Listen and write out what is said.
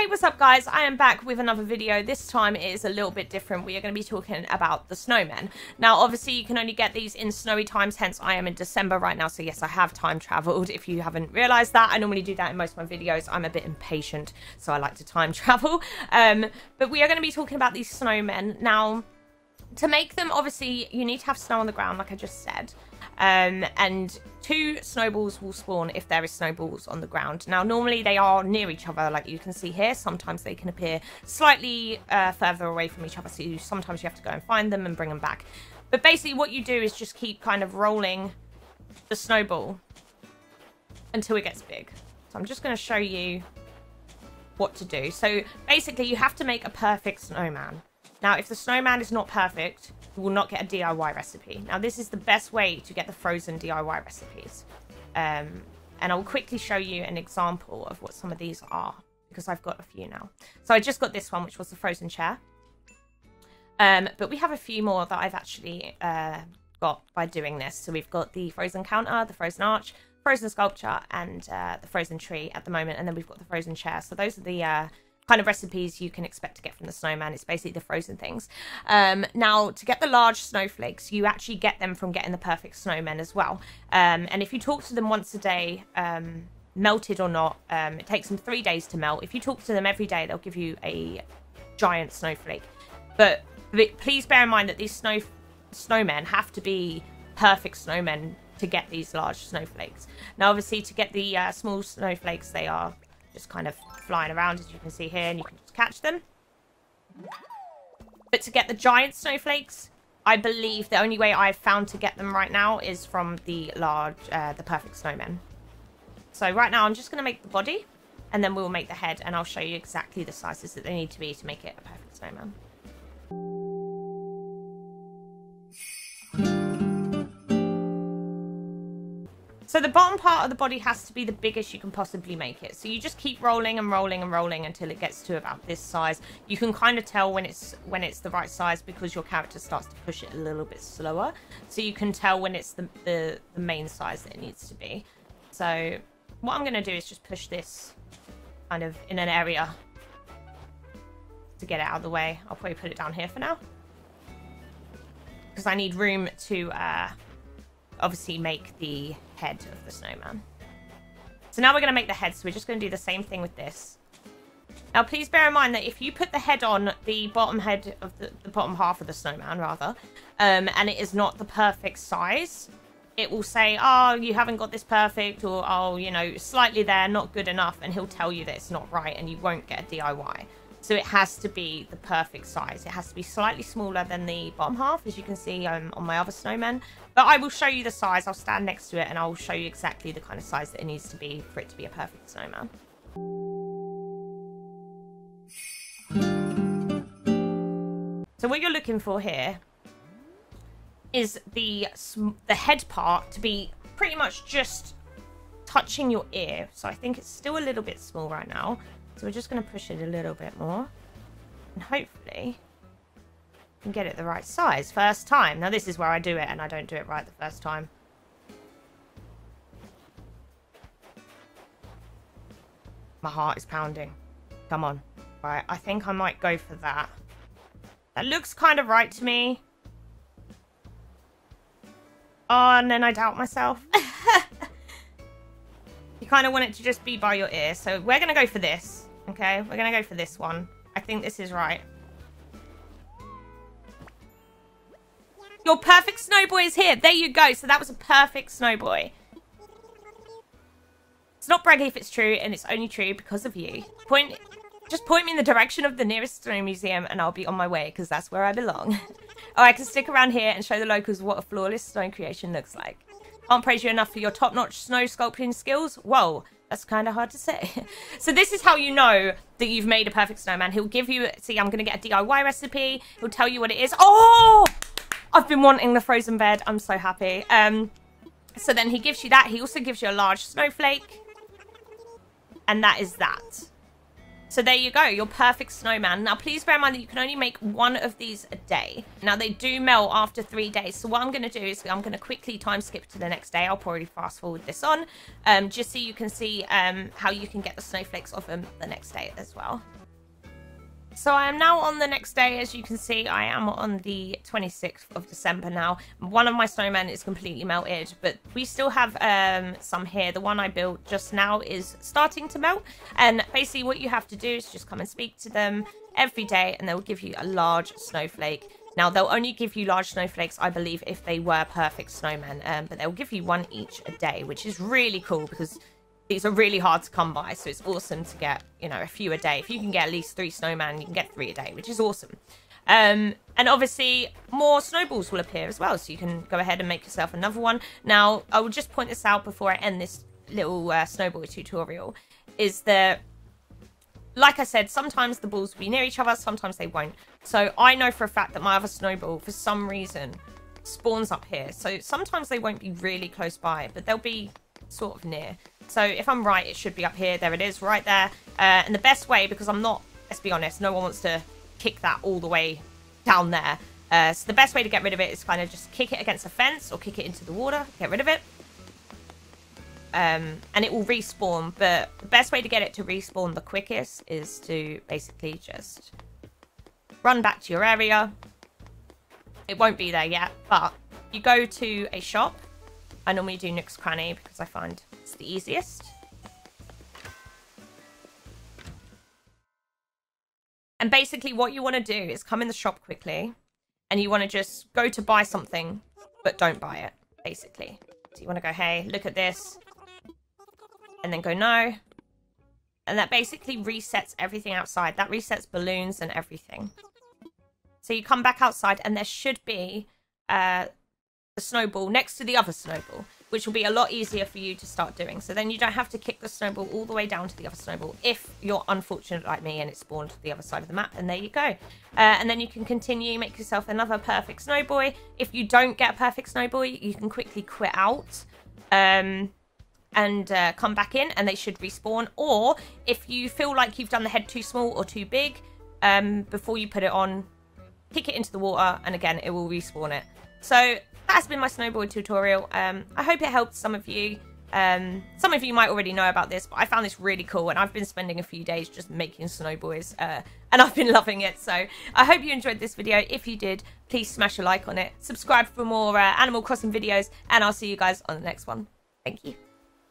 Hey, what's up guys? I am back with another video. This time it is a little bit different. We are going to be talking about the snowmen. Now, obviously, you can only get these in snowy times, hence I am in December right now. So yes, I have time traveled. If you haven't realized that, I normally do that in most of my videos. I'm a bit impatient, so I like to time travel. Um, but we are going to be talking about these snowmen. Now, to make them, obviously, you need to have snow on the ground, like I just said. Um, and two snowballs will spawn if there is snowballs on the ground. Now, normally they are near each other, like you can see here. Sometimes they can appear slightly uh, further away from each other, so you, sometimes you have to go and find them and bring them back. But basically what you do is just keep kind of rolling the snowball until it gets big. So I'm just going to show you what to do. So basically you have to make a perfect snowman. Now, if the snowman is not perfect, you will not get a DIY recipe. Now, this is the best way to get the frozen DIY recipes. Um, and I'll quickly show you an example of what some of these are, because I've got a few now. So I just got this one, which was the frozen chair. Um, but we have a few more that I've actually uh, got by doing this. So we've got the frozen counter, the frozen arch, frozen sculpture, and uh, the frozen tree at the moment. And then we've got the frozen chair. So those are the... Uh, kind of recipes you can expect to get from the snowman. It's basically the frozen things. Um, now, to get the large snowflakes, you actually get them from getting the perfect snowmen as well. Um, and if you talk to them once a day, um, melted or not, um, it takes them three days to melt. If you talk to them every day, they'll give you a giant snowflake. But, but please bear in mind that these snow snowmen have to be perfect snowmen to get these large snowflakes. Now, obviously, to get the uh, small snowflakes, they are just kind of flying around, as you can see here, and you can just catch them. But to get the giant snowflakes, I believe the only way I've found to get them right now is from the large, uh, the perfect snowman. So right now I'm just going to make the body, and then we'll make the head, and I'll show you exactly the sizes that they need to be to make it a perfect snowman. So the bottom part of the body has to be the biggest you can possibly make it. So you just keep rolling and rolling and rolling until it gets to about this size. You can kind of tell when it's when it's the right size because your character starts to push it a little bit slower. So you can tell when it's the, the, the main size that it needs to be. So what I'm going to do is just push this kind of in an area to get it out of the way. I'll probably put it down here for now. Because I need room to... Uh, obviously make the head of the snowman. So now we're going to make the head, so we're just going to do the same thing with this. Now, please bear in mind that if you put the head on the bottom head of the, the bottom half of the snowman, rather, um, and it is not the perfect size, it will say, oh, you haven't got this perfect, or, oh, you know, slightly there, not good enough, and he'll tell you that it's not right, and you won't get a DIY. So it has to be the perfect size. It has to be slightly smaller than the bottom half, as you can see um, on my other snowman. But I will show you the size. I'll stand next to it and I'll show you exactly the kind of size that it needs to be for it to be a perfect snowman. So what you're looking for here is the the head part to be pretty much just touching your ear. So I think it's still a little bit small right now. So we're just going to push it a little bit more. And hopefully can get it the right size first time. Now this is where I do it and I don't do it right the first time. My heart is pounding. Come on. Right, I think I might go for that. That looks kind of right to me. Oh, and then I doubt myself. you kind of want it to just be by your ear. So we're going to go for this. Okay, we're to go for this one. I think this is right. Your perfect snowboy is here. There you go. So that was a perfect snowboy. It's not braggy if it's true, and it's only true because of you. Point, Just point me in the direction of the nearest snow museum, and I'll be on my way, because that's where I belong. oh, I can stick around here and show the locals what a flawless snow creation looks like. Can't praise you enough for your top-notch snow sculpting skills. Whoa. That's kind of hard to say. so this is how you know that you've made a perfect snowman. He'll give you, see, I'm going to get a DIY recipe. He'll tell you what it is. Oh, I've been wanting the frozen bed. I'm so happy. Um, so then he gives you that. He also gives you a large snowflake. And that is that. So there you go, your perfect snowman. Now, please bear in mind that you can only make one of these a day. Now, they do melt after three days. So what I'm going to do is I'm going to quickly time skip to the next day. I'll probably fast forward this on, um, just so you can see um, how you can get the snowflakes off them the next day as well. So I am now on the next day. As you can see, I am on the 26th of December now. One of my snowmen is completely melted, but we still have um, some here. The one I built just now is starting to melt. And basically what you have to do is just come and speak to them every day and they'll give you a large snowflake. Now, they'll only give you large snowflakes, I believe, if they were perfect snowmen. Um, but they'll give you one each a day, which is really cool because these are really hard to come by, so it's awesome to get, you know, a few a day. If you can get at least three snowman, you can get three a day, which is awesome. Um, and obviously, more snowballs will appear as well, so you can go ahead and make yourself another one. Now, I will just point this out before I end this little uh, snowball tutorial, is that, like I said, sometimes the balls will be near each other, sometimes they won't. So I know for a fact that my other snowball, for some reason, spawns up here. So sometimes they won't be really close by, but they'll be sort of near. So if I'm right, it should be up here. There it is, right there. Uh, and the best way, because I'm not, let's be honest, no one wants to kick that all the way down there. Uh, so the best way to get rid of it is kind of just kick it against a fence or kick it into the water. Get rid of it. Um, and it will respawn. But the best way to get it to respawn the quickest is to basically just run back to your area. It won't be there yet, but you go to a shop. I normally do Nook's Cranny because I find it's the easiest. And basically what you want to do is come in the shop quickly and you want to just go to buy something, but don't buy it, basically. So you want to go, hey, look at this. And then go, no. And that basically resets everything outside. That resets balloons and everything. So you come back outside and there should be uh, a snowball next to the other snowball which will be a lot easier for you to start doing. So then you don't have to kick the snowball all the way down to the other snowball if you're unfortunate like me and it spawned to the other side of the map. And there you go. Uh, and then you can continue, make yourself another perfect snowboy. If you don't get a perfect snowboy, you can quickly quit out. Um, and uh, come back in and they should respawn. Or if you feel like you've done the head too small or too big, um, before you put it on, kick it into the water and again, it will respawn it. So that's been my snowboy tutorial. Um, I hope it helped some of you. Um, some of you might already know about this, but I found this really cool and I've been spending a few days just making snowboys uh, and I've been loving it. So I hope you enjoyed this video. If you did, please smash a like on it. Subscribe for more uh, Animal Crossing videos and I'll see you guys on the next one. Thank you.